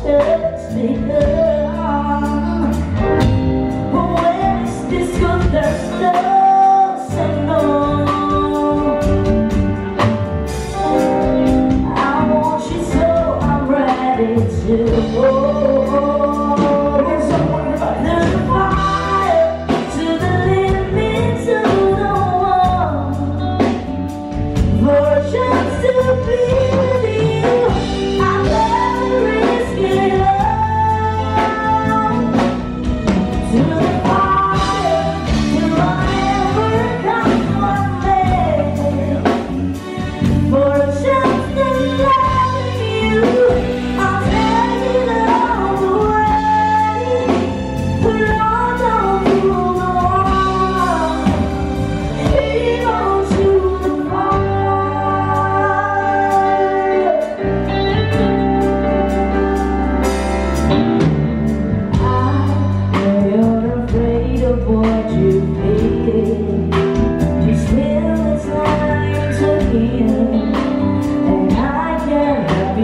Stay because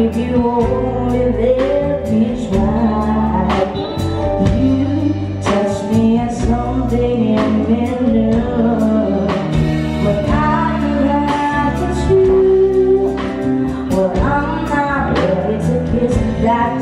if you only let me You touch me as something in me love But I do have to choose Well, I'm not ready to kiss that